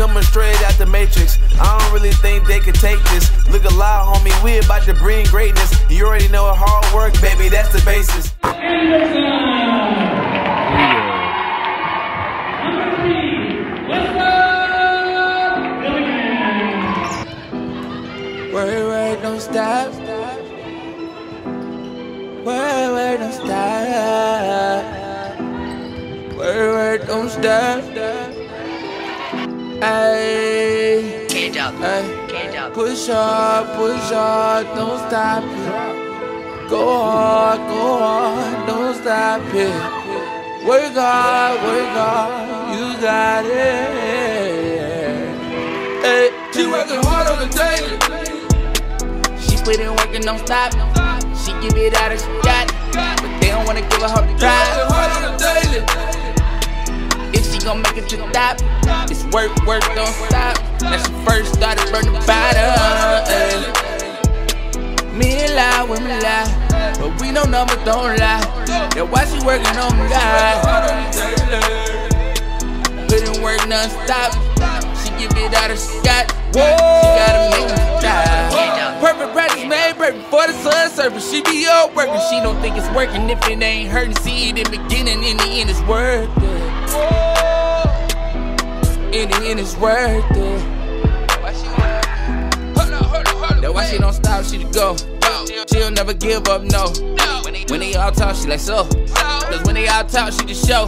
coming straight out the Matrix. I don't really think they can take this. Look alive, homie, we about to bring greatness. You already know hard work, baby, that's the basis. Don't stop. Word, word, don't stop. Stop. Ayy, Cage up. ayy. Cage up. Push hard, push hard, don't stop it. Go hard, go hard, don't stop it. Work hard, work hard, you got it. Hey, she working hard on the daily. She put in work and don't stop. She give it out as she got it. But they don't wanna give her her try. hard on the daily. Gon' make it to the top, it's work, work, don't stop. Now she first started burning bottom. Men lie, women lie, but we know numbers don't lie. That's why she working on me, God. In work non-stop. She give it out she got. She gotta make me die. Perfect practice made perfect for the sun surface. She be up working. She don't think it's working if it ain't hurting. See it in the beginning, in the end it's worth it. In the end it's worth it. That's why she don't stop, she to go. She'll never give up, no. When they all talk, she like so. Cause when they all talk, she just show.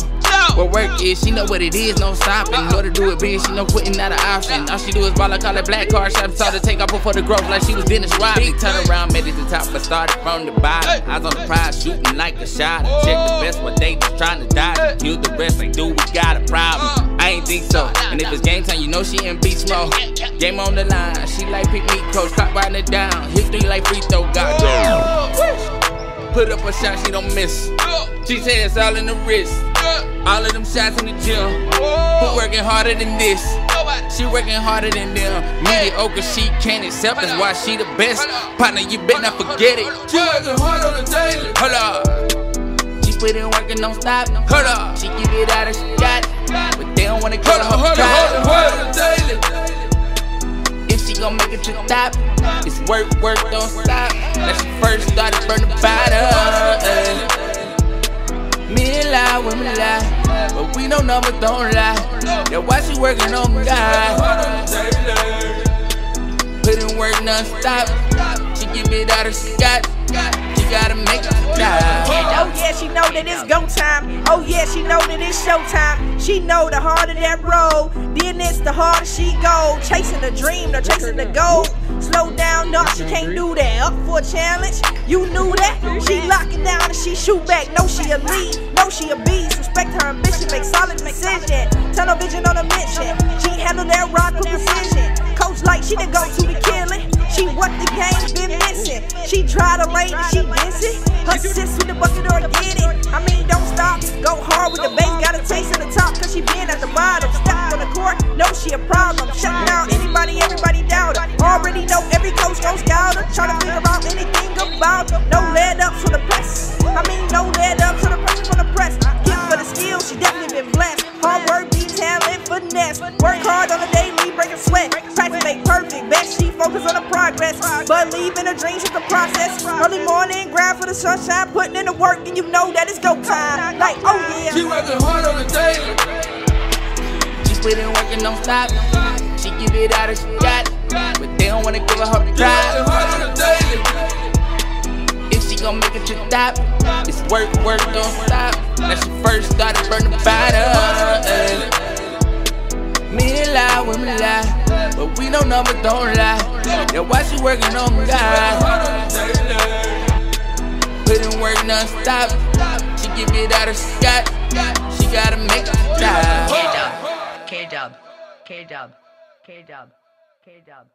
What work is, she know what it is, no stopping. Know to do it big, she know quitting not an option. All she do is ball, I call it black card. Shot taught to take off before the growth like she was Dennis Rodman. Turn around, made it to the top, but started from the bottom. Eyes on the prize, shooting like a shot. Check the oh. best, what they just trying to dodge. Kill the rest, like, dude, we got a problem. Uh. I ain't think so. And if it's game time, you know she in beast mode. Game on the line, she like pick me coach, stop riding it down. Hit three like free throw, goddamn. Oh. Put up a shot, she don't miss. She said it's all in the wrist. All of them shots in the gym. Who working harder than this? She working harder than them. Mediocre, she can't accept. That's why she the best. Partner, you better not forget it. She working hard on the daily. Hold up. She put in work and don't stop. Hold up. She give it out as she got it. But they don't wanna give her her try. If she gon' make it to the top, it's work, work, don't stop. That's she first started burning bottom. But numbers don't lie. Why she working on God. Put in work non-stop. She give it out she got. She gotta make it die. Oh yeah, she know that it's go time. Oh yeah, she know that it's showtime. She know the harder that road, then it's the harder she go. Chasing the dream, no chasing the goal. Slow down, no, she can't do that. Up for a challenge, you knew that. She lock it down and she shoot back. No, she a lead, no, she a beast. Respect her ambition, make solid vision on a mission. She handle that rock with precision. Coach like she didn't go to the killing. She what the game been missing. She try to lane, she miss it. Her sis with the bucket or get it. I mean, don't stop. Go hard with the base. Got a taste in the top, cause she been at the bottom. Step on the court, know she a problem. Shut down anybody, everybody doubt her. Already know every coach gon' scout her. Try to figure out anything about her. No Practice perfect. Best she focus on the progress. Believe in the dreams with the process. Early morning, grind for the sunshine, putting in the work, and you know that it's go time. Like, oh yeah. She working hard on the daily. She put in work and don't stop. She give it out as she got. But they don't wanna give her her try. If she gon' make it to the top, it's work, work, don't stop. Now she first started burning the eh. bottom. Men lie, women lie, but we know numbers don't lie. That's why she working on God. Put in work non-stop. She give it out she got. She gotta make it die. K dub. K dub. K dub. K dub.